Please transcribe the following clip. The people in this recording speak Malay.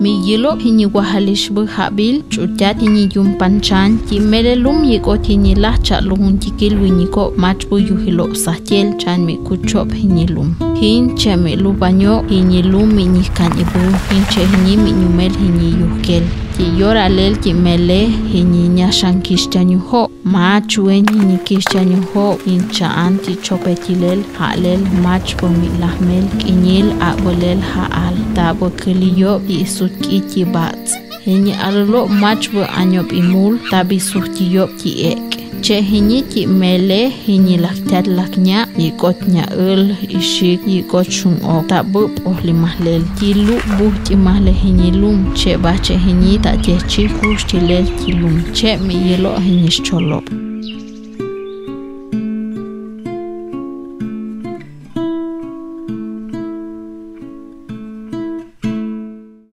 mi yilo hini wahalish bu habil chutyat hini yum panchan ki merelum yiko hini la cha luhun tikil winiko mach bu yuhilo sahtiel chan mi kuchop hini lum hin che mi lu banyo hini lum mi ni kan ibu hin che hini mi nyumel hini yuhkel ki yora lel ki mele hini nyashan kishtanyu ho ma hini kishtanyu ho hin cha anti chopetilel ha lel mach bu mi lahmel kinyil a bolel ha al ta bo kiliyo i sut ki ti bat. Hini arlo mach bu anyop imul tabi suhtiyo ki ek che hini ki mele hini laktat laknya yikot nya ul ishik yikot shung ok. Ta bu pohli mahlel ki lu bu ti mahle hini lum. Che ba che hini ta che chi kush ti lel ki lum che mi yelo hini cholop